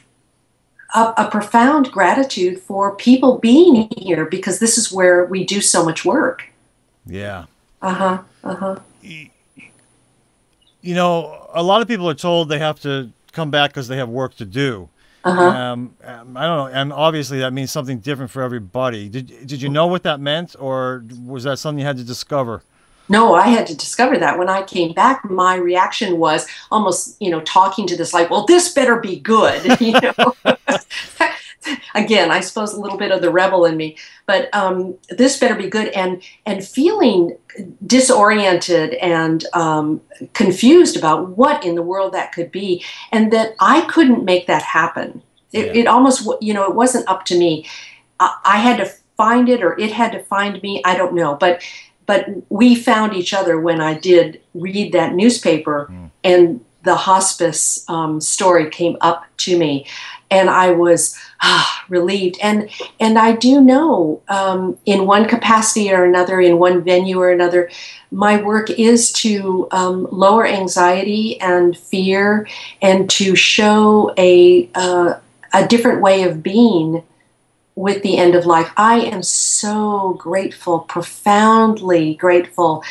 a, a, profound gratitude for people being here because this is where we do so much work. Yeah. Uh huh. Uh huh. You know, a lot of people are told they have to come back because they have work to do. Uh-huh. Um, um, I don't know, and obviously that means something different for everybody. Did did you know what that meant, or was that something you had to discover? no i had to discover that when i came back my reaction was almost you know talking to this like well this better be good [LAUGHS] you know [LAUGHS] [LAUGHS] again i suppose a little bit of the rebel in me but um, this better be good and and feeling disoriented and um, confused about what in the world that could be and that i couldn't make that happen it, yeah. it almost you know it wasn't up to me I, I had to find it or it had to find me i don't know but but we found each other when I did read that newspaper mm. and the hospice um, story came up to me and I was ah, relieved. And and I do know, um, in one capacity or another, in one venue or another, my work is to um, lower anxiety and fear, and to show a uh, a different way of being with the end of life. I am so grateful, profoundly grateful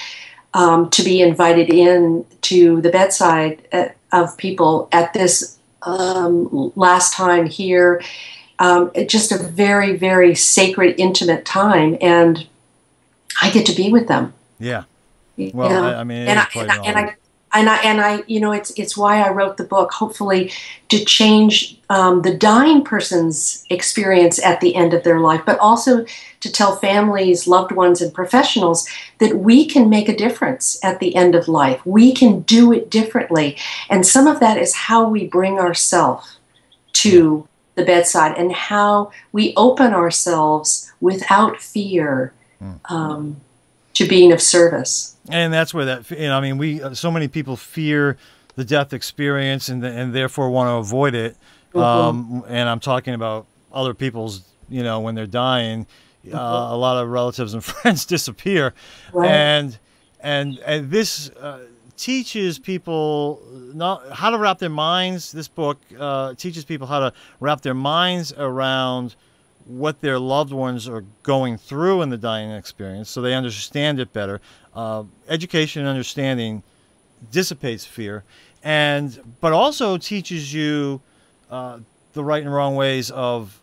um, to be invited in to the bedside uh, of people at this um, last time here. Um, just a very, very sacred, intimate time, and I get to be with them. Yeah. Well, yeah. I, I, mean, and I, and, I, and I, and I and I you know it's it's why I wrote the book hopefully to change um, the dying person's experience at the end of their life, but also to tell families, loved ones, and professionals that we can make a difference at the end of life. We can do it differently, and some of that is how we bring ourselves to the bedside and how we open ourselves without fear hmm. um, to being of service and that's where that you know i mean we uh, so many people fear the death experience and and therefore want to avoid it mm-hmm. um, and i'm talking about other people's you know when they're dying uh, mm-hmm. uh, a lot of relatives and [LAUGHS] friends disappear right. and and and this uh, teaches people not how to wrap their minds this book uh, teaches people how to wrap their minds around what their loved ones are going through in the dying experience so they understand it better. Uh, education and understanding dissipates fear, and but also teaches you uh, the right and wrong ways of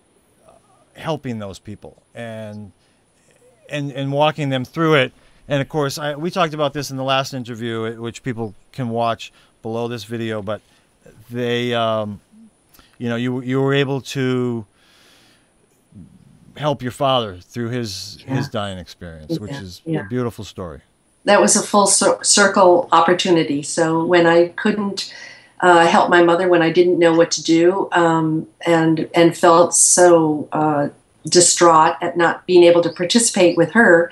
helping those people and and and walking them through it. And of course, I, we talked about this in the last interview, which people can watch below this video. But they, um, you know, you you were able to help your father through his yeah. his dying experience, yeah. which is yeah. a beautiful story. That was a full circle opportunity. So when I couldn't uh, help my mother, when I didn't know what to do, um, and and felt so uh, distraught at not being able to participate with her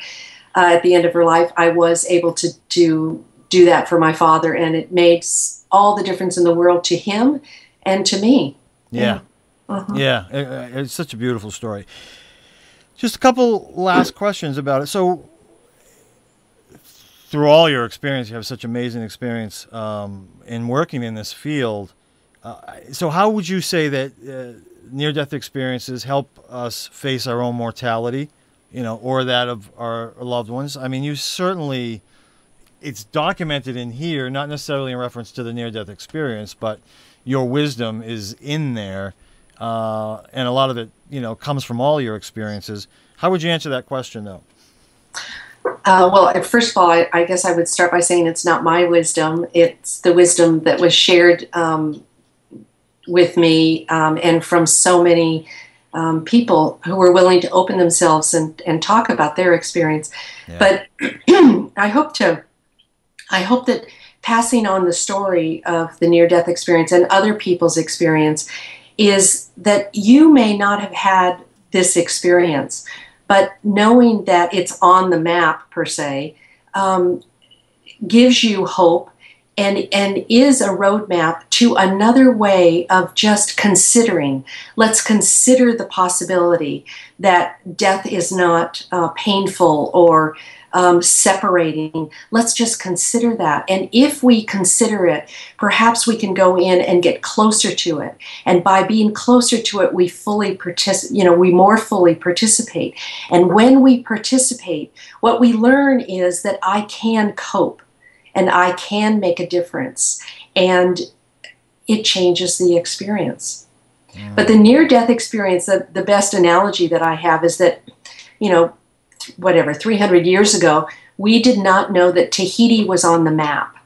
uh, at the end of her life, I was able to to do that for my father, and it made all the difference in the world to him and to me. Yeah. Uh-huh. Yeah, it's such a beautiful story. Just a couple last questions about it. So, through all your experience, you have such amazing experience um, in working in this field. Uh, so, how would you say that uh, near-death experiences help us face our own mortality, you know, or that of our loved ones? I mean, you certainly it's documented in here, not necessarily in reference to the near-death experience, but your wisdom is in there, uh, and a lot of it you know comes from all your experiences. How would you answer that question, though? Uh, well, first of all, I, I, guess I would start by saying it's not my wisdom. It's the wisdom that was shared um, with me um, and from so many um, people who were willing to open themselves and, and talk about their experience. Yeah. But [CLEARS THROAT] I hope to, I hope that passing on the story of the near death experience and other people's experience is that you may not have had this experience, but knowing that it's on the map per se um, gives you hope and, and is a roadmap to another way of just considering. Let's consider the possibility that death is not uh, painful or um, separating. Let's just consider that. And if we consider it, perhaps we can go in and get closer to it. And by being closer to it, we fully participate, you know, we more fully participate. And when we participate, what we learn is that I can cope and I can make a difference. And it changes the experience. Mm. But the near death experience, the, the best analogy that I have is that, you know, whatever, 300 years ago, we did not know that Tahiti was on the map.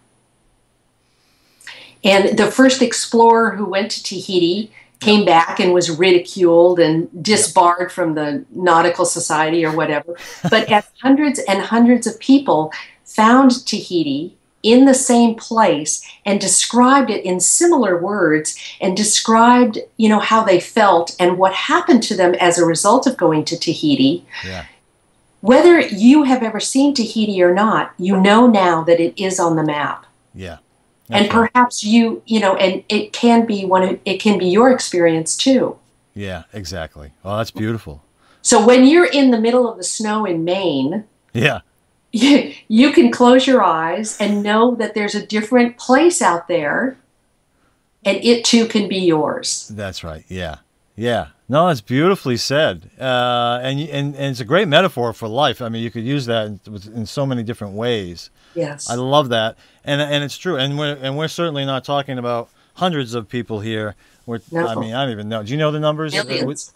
And the first explorer who went to Tahiti came back and was ridiculed and disbarred from the nautical society or whatever. But as [LAUGHS] hundreds and hundreds of people found Tahiti in the same place and described it in similar words and described you know how they felt and what happened to them as a result of going to tahiti yeah. Whether you have ever seen tahiti or not you know now that it is on the map yeah and right. perhaps you you know and it can be one of, it can be your experience too yeah exactly oh that's beautiful so when you're in the middle of the snow in maine yeah you, you can close your eyes and know that there's a different place out there and it too can be yours. That's right. Yeah. Yeah. No, it's beautifully said. Uh, and, and, and it's a great metaphor for life. I mean, you could use that in, in so many different ways. Yes. I love that. And, and it's true. And we're, and we're certainly not talking about hundreds of people here. We're, no. I mean, I don't even know. Do you know the numbers? Millions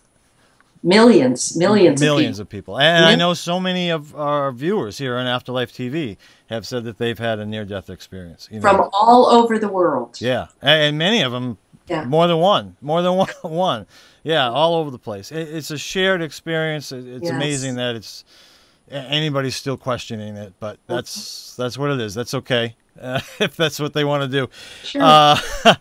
millions, millions, millions of people. Of people. And I know so many of our viewers here on Afterlife TV have said that they've had a near-death experience you know? from all over the world. Yeah, and many of them, yeah. more than one, more than [LAUGHS] one, one. Yeah, all over the place. it's a shared experience. It's yes. amazing that it's anybody's still questioning it, but that's that's what it is. That's okay uh, [LAUGHS] if that's what they want to do. Sure. Uh, [LAUGHS]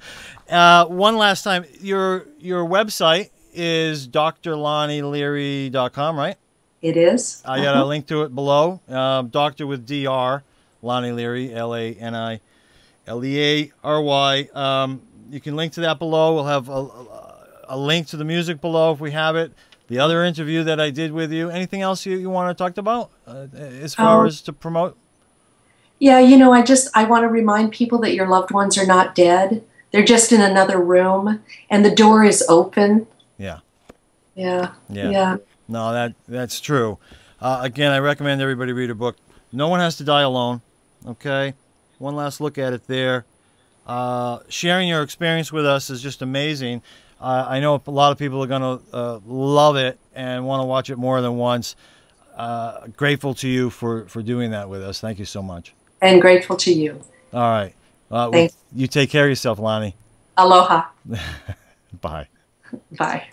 uh, one last time, your your website is drlanileary.com, right? It is. I got uh-huh. a link to it below. Uh, doctor with DR, Lani Leary, L A N I L E A R Y. Um, you can link to that below. We'll have a, a, link to the music below if we have it. The other interview that I did with you. Anything else you, you want to talk about uh, as far um, as to promote? Yeah, you know, I just I want to remind people that your loved ones are not dead. They're just in another room, and the door is open yeah. Yeah. Yeah. Yeah. No, that that's true. Uh, again, I recommend everybody read a book. No one has to die alone. Okay. One last look at it there. Uh, sharing your experience with us is just amazing. Uh, I know a lot of people are going to uh, love it and want to watch it more than once. Uh, grateful to you for, for doing that with us. Thank you so much. And grateful to you. All right. Uh, Thanks. You take care of yourself, Lani. Aloha. [LAUGHS] Bye. Bye.